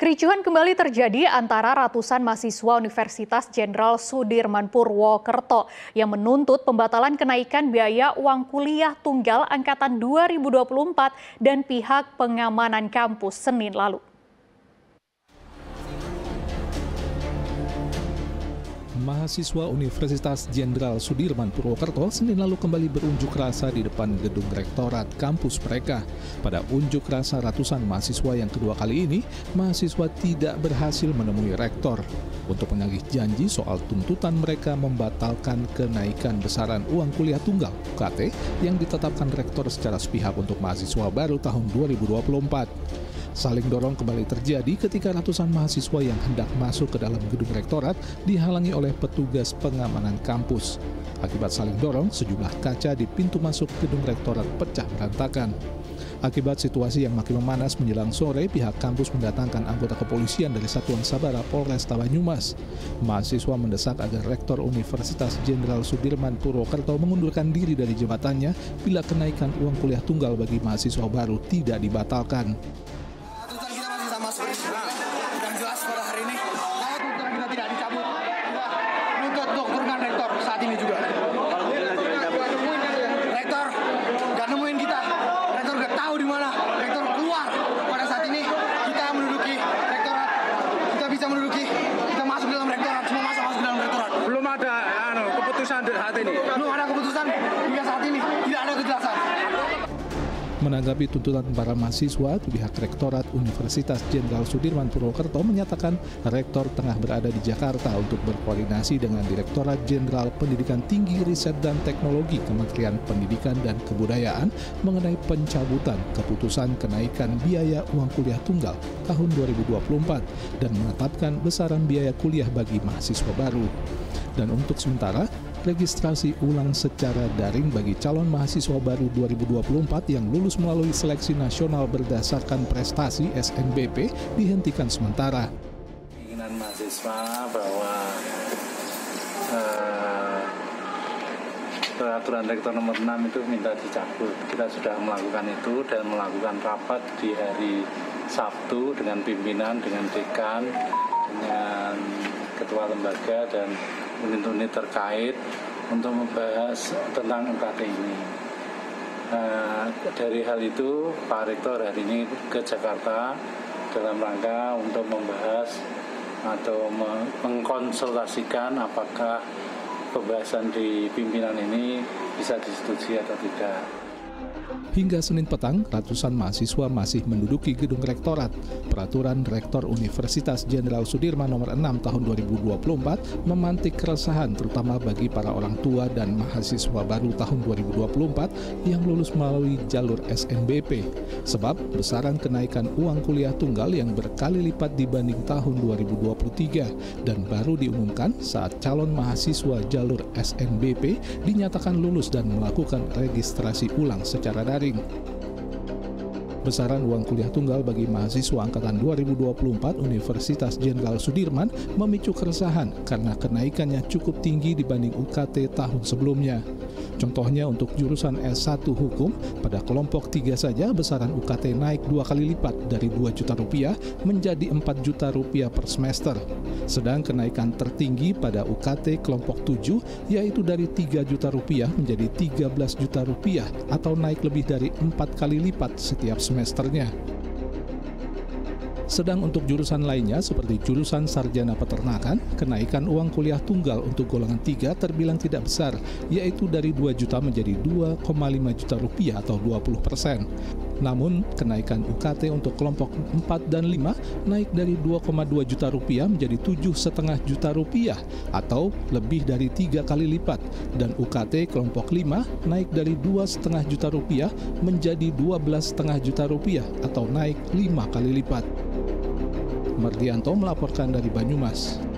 Kericuhan kembali terjadi antara ratusan mahasiswa Universitas Jenderal Sudirman Purwokerto yang menuntut pembatalan kenaikan biaya uang kuliah tunggal angkatan 2024 dan pihak pengamanan kampus Senin lalu. Mahasiswa Universitas Jenderal Sudirman Purwokerto Senin lalu kembali berunjuk rasa di depan gedung rektorat kampus mereka. Pada unjuk rasa ratusan mahasiswa yang kedua kali ini, mahasiswa tidak berhasil menemui rektor untuk menagih janji soal tuntutan mereka membatalkan kenaikan besaran uang kuliah tunggal UKT yang ditetapkan rektor secara sepihak untuk mahasiswa baru tahun 2024. Saling dorong kembali terjadi ketika ratusan mahasiswa yang hendak masuk ke dalam gedung rektorat dihalangi oleh petugas pengamanan kampus. Akibat saling dorong, sejumlah kaca di pintu masuk gedung rektorat pecah berantakan. Akibat situasi yang makin memanas menjelang sore, pihak kampus mendatangkan anggota kepolisian dari Satuan Sabara Polres Banyumas. Mahasiswa mendesak agar Rektor Universitas Jenderal Sudirman Purwokerto mengundurkan diri dari jabatannya bila kenaikan uang kuliah tunggal bagi mahasiswa baru tidak dibatalkan yang jelas pada hari ini kalau tuntutan kita tidak dicabut kita nuntut untuk turunkan rektor saat ini juga rektor nggak nemuin kita rektor nggak tahu di mana rektor keluar pada saat ini kita menduduki rektorat kita bisa menduduki kita masuk dalam rektorat semua masuk masuk dalam rektorat belum ada anu, keputusan saat ini? Belum ada keputusan. Hingga saat ini tidak ada kejelasan. Menanggapi tuntutan para mahasiswa, pihak Rektorat Universitas Jenderal Sudirman Purwokerto menyatakan Rektor tengah berada di Jakarta untuk berkoordinasi dengan Direktorat Jenderal Pendidikan Tinggi Riset dan Teknologi Kementerian Pendidikan dan Kebudayaan mengenai pencabutan keputusan kenaikan biaya uang kuliah tunggal tahun 2024 dan menetapkan besaran biaya kuliah bagi mahasiswa baru. Dan untuk sementara, registrasi ulang secara daring bagi calon mahasiswa baru 2024 yang lulus melalui seleksi nasional berdasarkan prestasi SNBP dihentikan sementara. Keinginan mahasiswa bahwa uh, peraturan rektor nomor 6 itu minta dicabut. Kita sudah melakukan itu dan melakukan rapat di hari Sabtu dengan pimpinan, dengan dekan, dengan ketua lembaga dan unit-unit terkait untuk membahas tentang UKT ini. Nah, dari hal itu, Pak Rektor hari ini ke Jakarta dalam rangka untuk membahas atau mengkonsultasikan apakah pembahasan di pimpinan ini bisa disetujui atau tidak. Hingga Senin petang, ratusan mahasiswa masih menduduki gedung rektorat. Peraturan Rektor Universitas Jenderal Sudirman nomor 6 tahun 2024 memantik keresahan terutama bagi para orang tua dan mahasiswa baru tahun 2024 yang lulus melalui jalur SNBP. Sebab besaran kenaikan uang kuliah tunggal yang berkali lipat dibanding tahun 2023 dan baru diumumkan saat calon mahasiswa jalur SNBP dinyatakan lulus dan melakukan registrasi ulang secara daring. Besaran uang kuliah tunggal bagi mahasiswa angkatan 2024 Universitas Jenderal Sudirman memicu keresahan karena kenaikannya cukup tinggi dibanding UKT tahun sebelumnya. Contohnya untuk jurusan S1 Hukum, pada kelompok 3 saja besaran UKT naik dua kali lipat dari 2 juta rupiah menjadi 4 juta rupiah per semester. Sedang kenaikan tertinggi pada UKT kelompok 7 yaitu dari 3 juta rupiah menjadi 13 juta rupiah atau naik lebih dari 4 kali lipat setiap semesternya. Sedang untuk jurusan lainnya seperti jurusan sarjana peternakan, kenaikan uang kuliah tunggal untuk golongan 3 terbilang tidak besar, yaitu dari 2 juta menjadi 2,5 juta rupiah atau 20 persen. Namun, kenaikan UKT untuk kelompok 4 dan 5 naik dari 2,2 juta rupiah menjadi 7,5 juta rupiah atau lebih dari tiga kali lipat. Dan UKT kelompok 5 naik dari 2,5 juta rupiah menjadi 12,5 juta rupiah atau naik lima kali lipat. Mardianto melaporkan dari Banyumas.